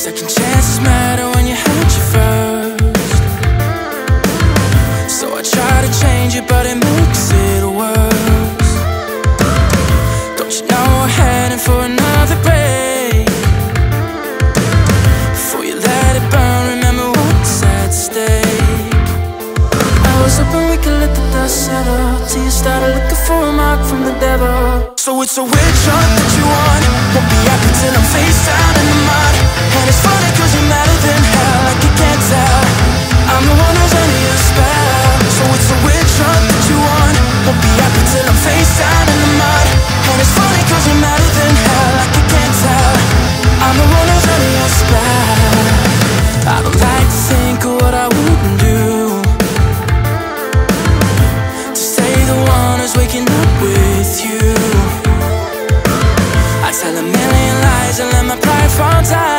Second chances matter when you first. So I try to change it but it moves settle Till you start looking for a mark from the devil. So it's a witch hunt that you want. Won't be acting till I'm face down in the mud. And it's you. I tell a million lies and let my pride fall down.